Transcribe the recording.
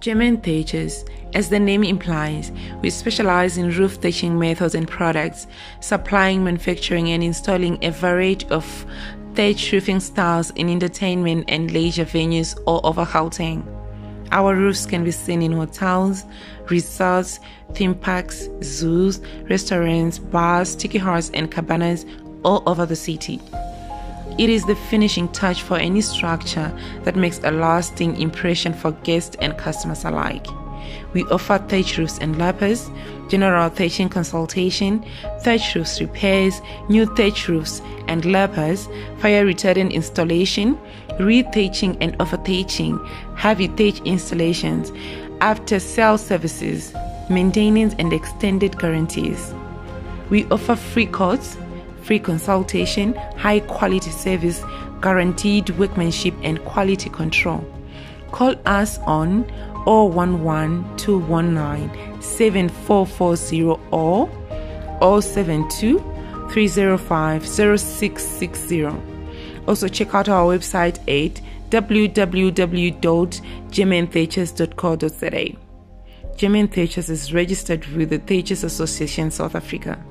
German Thatchers, as the name implies, we specialize in roof thatching methods and products, supplying, manufacturing, and installing a variety of thatch roofing styles in entertainment and leisure venues all over Gauteng. Our roofs can be seen in hotels, resorts, theme parks, zoos, restaurants, bars, tiki and cabanas all over the city. It is the finishing touch for any structure that makes a lasting impression for guests and customers alike. We offer thatch roofs and lapas, general thatching consultation, thatch roofs repairs, new thatch roofs and lapas, fire retardant installation, re-thatching and over-thatching, heavy thatch installations, after sale services, maintenance and extended guarantees. We offer free quotes, free consultation, high quality service, guaranteed workmanship and quality control. Call us on 011 219 7440 or 072 305 0660. Also, check out our website at www.germanthatchers.co.za. German Thatchers is registered with the Thatchers Association South Africa.